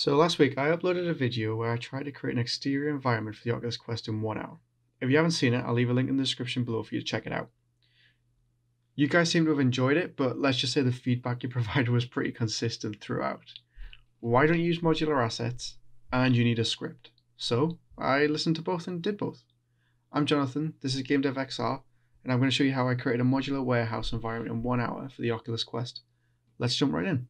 So last week I uploaded a video where I tried to create an exterior environment for the Oculus Quest in one hour. If you haven't seen it, I'll leave a link in the description below for you to check it out. You guys seem to have enjoyed it, but let's just say the feedback you provided was pretty consistent throughout. Why don't you use modular assets? And you need a script. So I listened to both and did both. I'm Jonathan, this is Game Dev XR, and I'm going to show you how I created a modular warehouse environment in one hour for the Oculus Quest. Let's jump right in.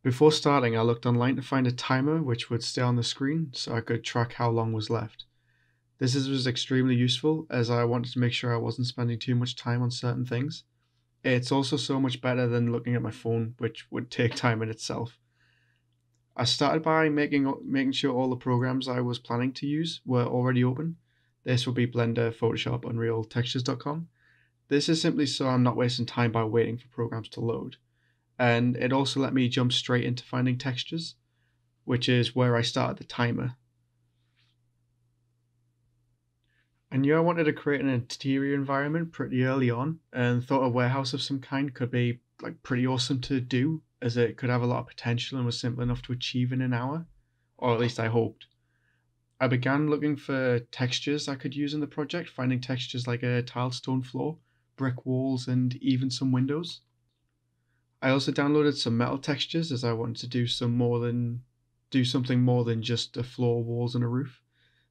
Before starting, I looked online to find a timer which would stay on the screen so I could track how long was left. This was extremely useful as I wanted to make sure I wasn't spending too much time on certain things. It's also so much better than looking at my phone, which would take time in itself. I started by making making sure all the programs I was planning to use were already open. This would be Blender, Photoshop, Unreal, Textures.com. This is simply so I'm not wasting time by waiting for programs to load and it also let me jump straight into finding textures, which is where I started the timer. I knew I wanted to create an interior environment pretty early on and thought a warehouse of some kind could be like pretty awesome to do as it could have a lot of potential and was simple enough to achieve in an hour, or at least I hoped. I began looking for textures I could use in the project, finding textures like a tiled stone floor, brick walls, and even some windows. I also downloaded some metal textures as I wanted to do some more than do something more than just a floor, walls, and a roof.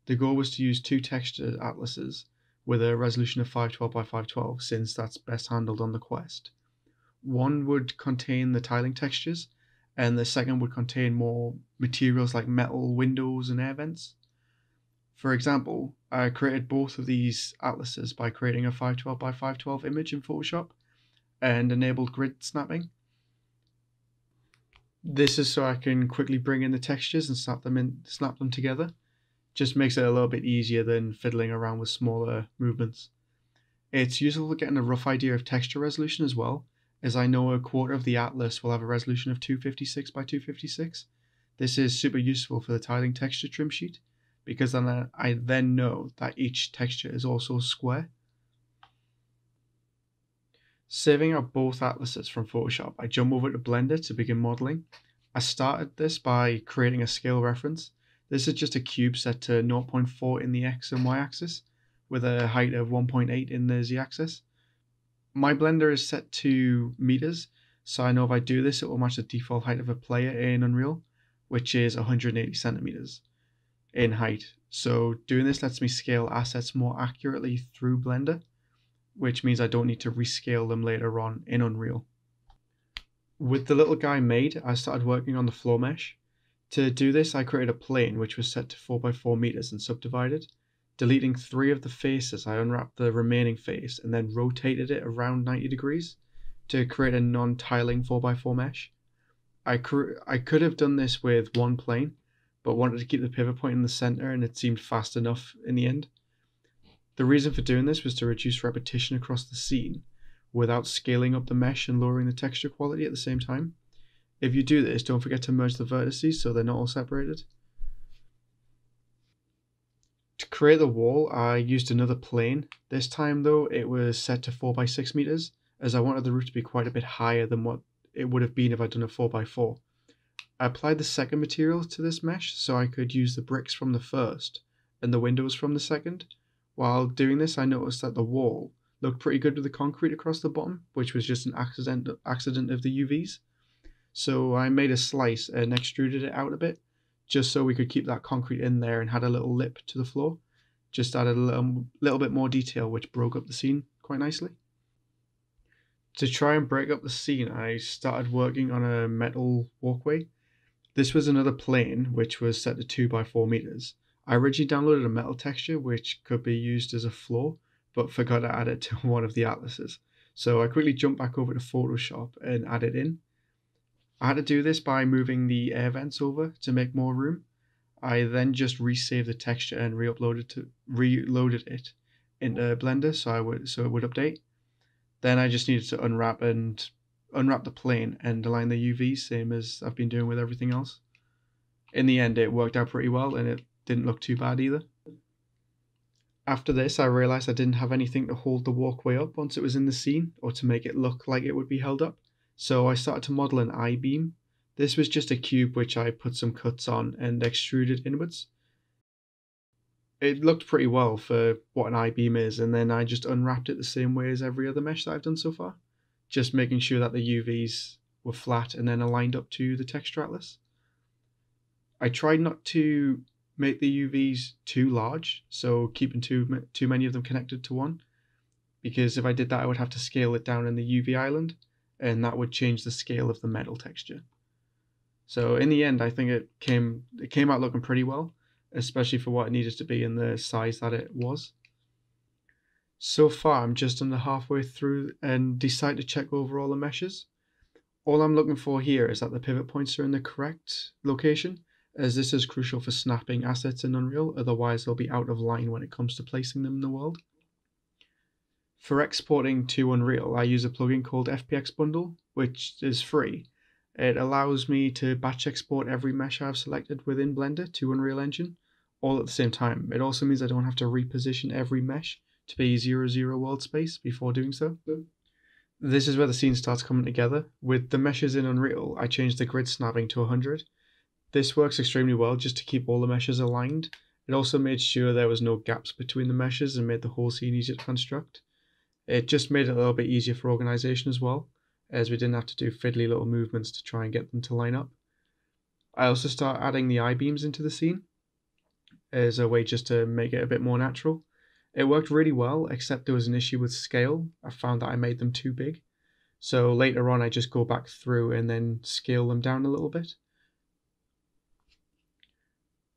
The goal was to use two texture atlases with a resolution of 512 by 512 since that's best handled on the Quest. One would contain the tiling textures and the second would contain more materials like metal windows and air vents. For example, I created both of these atlases by creating a 512 by 512 image in Photoshop and enabled grid snapping. This is so I can quickly bring in the textures and snap them in, snap them together. Just makes it a little bit easier than fiddling around with smaller movements. It's useful for getting a rough idea of texture resolution as well, as I know a quarter of the atlas will have a resolution of 256 by 256. This is super useful for the tiling texture trim sheet because then I then know that each texture is also square Saving out both atlases from Photoshop, I jump over to Blender to begin modeling. I started this by creating a scale reference. This is just a cube set to 0.4 in the x and y axis with a height of 1.8 in the z axis. My Blender is set to meters, so I know if I do this, it will match the default height of a player in Unreal, which is 180 centimeters in height. So doing this lets me scale assets more accurately through Blender which means I don't need to rescale them later on in Unreal. With the little guy made, I started working on the floor mesh. To do this, I created a plane which was set to 4x4 meters and subdivided. Deleting three of the faces, I unwrapped the remaining face and then rotated it around 90 degrees to create a non-tiling 4x4 mesh. I, I could have done this with one plane, but wanted to keep the pivot point in the center and it seemed fast enough in the end. The reason for doing this was to reduce repetition across the scene without scaling up the mesh and lowering the texture quality at the same time. If you do this, don't forget to merge the vertices so they're not all separated. To create the wall, I used another plane. This time though, it was set to 4x6 meters as I wanted the roof to be quite a bit higher than what it would have been if I'd done a 4x4. I applied the second material to this mesh so I could use the bricks from the first and the windows from the second while doing this, I noticed that the wall looked pretty good with the concrete across the bottom, which was just an accident accident of the UVs. So I made a slice and extruded it out a bit, just so we could keep that concrete in there and had a little lip to the floor. Just added a little, little bit more detail, which broke up the scene quite nicely. To try and break up the scene, I started working on a metal walkway. This was another plane, which was set to 2 by 4 meters I originally downloaded a metal texture which could be used as a floor, but forgot to add it to one of the atlases. So I quickly jumped back over to Photoshop and added in. I had to do this by moving the air vents over to make more room. I then just resaved the texture and re-uploaded to reloaded it into Blender so I would so it would update. Then I just needed to unwrap and unwrap the plane and align the UVs, same as I've been doing with everything else. In the end, it worked out pretty well, and it didn't look too bad either. After this, I realised I didn't have anything to hold the walkway up once it was in the scene, or to make it look like it would be held up. So I started to model an I-beam. This was just a cube which I put some cuts on and extruded inwards. It looked pretty well for what an I-beam is, and then I just unwrapped it the same way as every other mesh that I've done so far, just making sure that the UVs were flat and then aligned up to the texture atlas. I tried not to make the UVs too large, so keeping too too many of them connected to one, because if I did that, I would have to scale it down in the UV island, and that would change the scale of the metal texture. So in the end, I think it came it came out looking pretty well, especially for what it needed to be and the size that it was. So far, I'm just under halfway through and decide to check over all the meshes. All I'm looking for here is that the pivot points are in the correct location, as this is crucial for snapping assets in Unreal, otherwise they'll be out of line when it comes to placing them in the world. For exporting to Unreal, I use a plugin called FBX Bundle, which is free. It allows me to batch export every mesh I've selected within Blender to Unreal Engine, all at the same time. It also means I don't have to reposition every mesh to be 0, 0 world space before doing so. This is where the scene starts coming together. With the meshes in Unreal, I changed the grid snapping to 100. This works extremely well just to keep all the meshes aligned. It also made sure there was no gaps between the meshes and made the whole scene easier to construct. It just made it a little bit easier for organization as well, as we didn't have to do fiddly little movements to try and get them to line up. I also start adding the I-beams into the scene as a way just to make it a bit more natural. It worked really well, except there was an issue with scale. I found that I made them too big. So later on, I just go back through and then scale them down a little bit.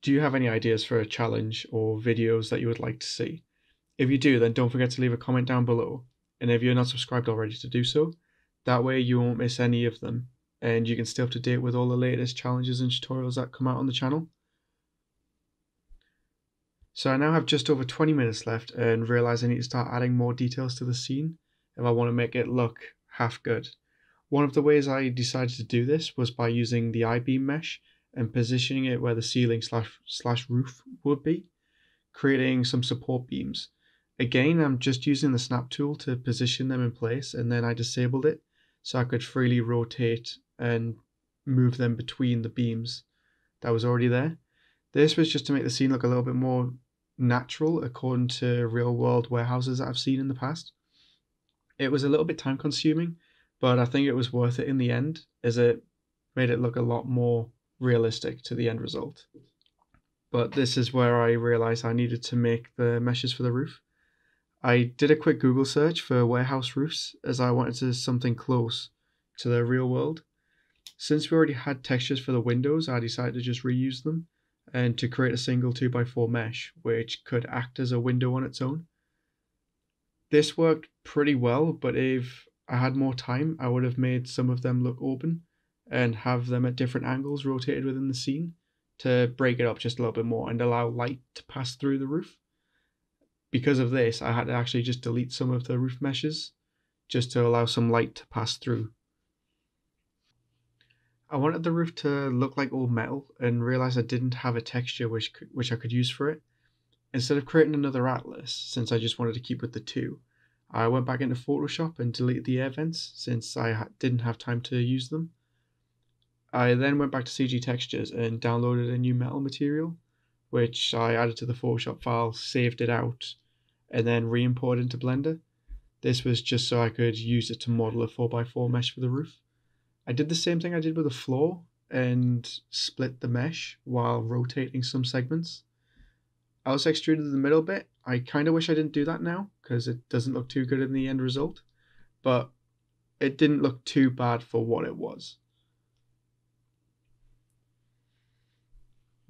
Do you have any ideas for a challenge or videos that you would like to see? If you do, then don't forget to leave a comment down below. And if you're not subscribed already, to do so. That way you won't miss any of them. And you can stay up to date with all the latest challenges and tutorials that come out on the channel. So I now have just over 20 minutes left and realize I need to start adding more details to the scene if I want to make it look half good. One of the ways I decided to do this was by using the I-beam mesh and positioning it where the ceiling slash, slash roof would be, creating some support beams. Again, I'm just using the snap tool to position them in place and then I disabled it so I could freely rotate and move them between the beams that was already there. This was just to make the scene look a little bit more natural according to real world warehouses that I've seen in the past. It was a little bit time consuming, but I think it was worth it in the end as it made it look a lot more realistic to the end result. But this is where I realized I needed to make the meshes for the roof. I did a quick Google search for warehouse roofs as I wanted to something close to the real world. Since we already had textures for the windows, I decided to just reuse them and to create a single 2x4 mesh which could act as a window on its own. This worked pretty well, but if I had more time, I would have made some of them look open and have them at different angles rotated within the scene to break it up just a little bit more and allow light to pass through the roof. Because of this, I had to actually just delete some of the roof meshes just to allow some light to pass through. I wanted the roof to look like old metal and realized I didn't have a texture which which I could use for it. Instead of creating another atlas, since I just wanted to keep with the two, I went back into Photoshop and deleted the air vents since I didn't have time to use them. I then went back to CG Textures and downloaded a new metal material, which I added to the Photoshop file, saved it out, and then re-imported into Blender. This was just so I could use it to model a 4x4 mesh for the roof. I did the same thing I did with the floor and split the mesh while rotating some segments. I also extruded the middle bit. I kind of wish I didn't do that now because it doesn't look too good in the end result, but it didn't look too bad for what it was.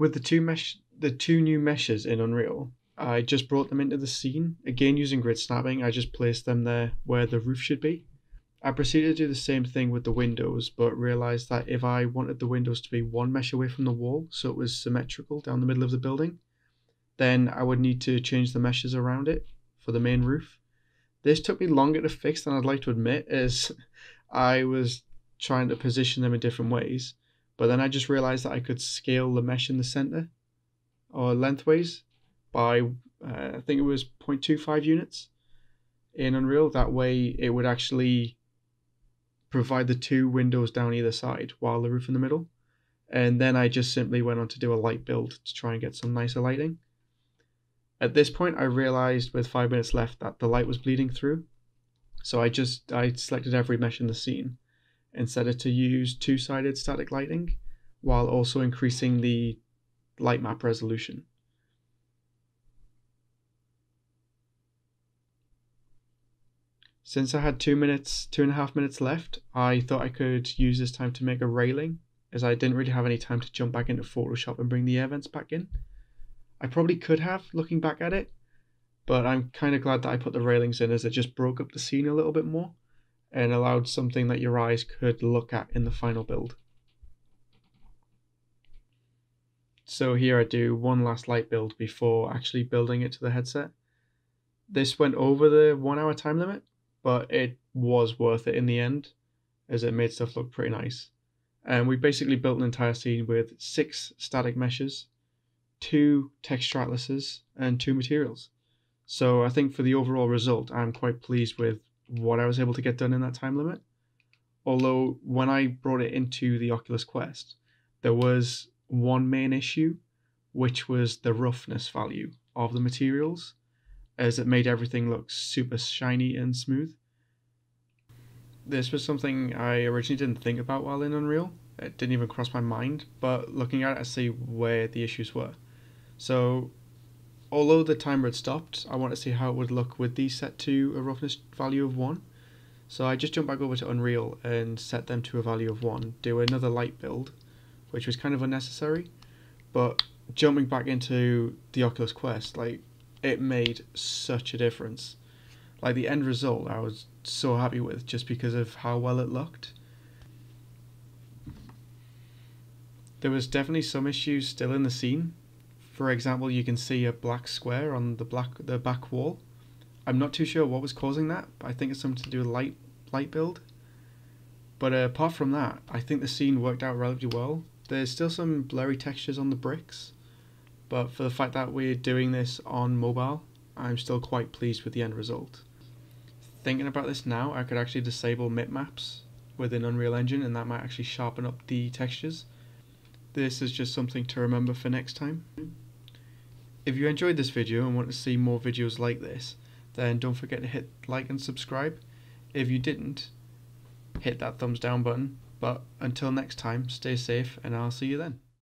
With the two mesh, the two new meshes in Unreal, I just brought them into the scene. Again, using grid snapping, I just placed them there where the roof should be. I proceeded to do the same thing with the windows, but realized that if I wanted the windows to be one mesh away from the wall, so it was symmetrical down the middle of the building, then I would need to change the meshes around it for the main roof. This took me longer to fix than I'd like to admit, as I was trying to position them in different ways. But then I just realized that I could scale the mesh in the center or lengthways by, uh, I think it was 0.25 units in Unreal. That way it would actually provide the two windows down either side while the roof in the middle. And then I just simply went on to do a light build to try and get some nicer lighting. At this point, I realized with five minutes left that the light was bleeding through. So I just, I selected every mesh in the scene and of to use two-sided static lighting while also increasing the light map resolution. Since I had two minutes, two and a half minutes left, I thought I could use this time to make a railing, as I didn't really have any time to jump back into Photoshop and bring the air vents back in. I probably could have, looking back at it, but I'm kind of glad that I put the railings in as it just broke up the scene a little bit more and allowed something that your eyes could look at in the final build. So here I do one last light build before actually building it to the headset. This went over the one hour time limit, but it was worth it in the end as it made stuff look pretty nice. And we basically built an entire scene with six static meshes, two texture atlases, and two materials. So I think for the overall result, I'm quite pleased with what I was able to get done in that time limit. Although when I brought it into the Oculus Quest, there was one main issue, which was the roughness value of the materials as it made everything look super shiny and smooth. This was something I originally didn't think about while in Unreal. It didn't even cross my mind, but looking at it, I see where the issues were. So, although the timer had stopped, I want to see how it would look with these set to a roughness value of 1. So I just jumped back over to Unreal and set them to a value of 1, do another light build, which was kind of unnecessary, but jumping back into the Oculus Quest, like it made such a difference. Like the end result, I was so happy with just because of how well it looked. There was definitely some issues still in the scene. For example, you can see a black square on the black the back wall. I'm not too sure what was causing that. But I think it's something to do with light light build. But uh, apart from that, I think the scene worked out relatively well. There's still some blurry textures on the bricks, but for the fact that we're doing this on mobile, I'm still quite pleased with the end result. Thinking about this now, I could actually disable mipmaps within Unreal Engine and that might actually sharpen up the textures. This is just something to remember for next time. If you enjoyed this video and want to see more videos like this, then don't forget to hit like and subscribe. If you didn't, hit that thumbs down button. But until next time, stay safe and I'll see you then.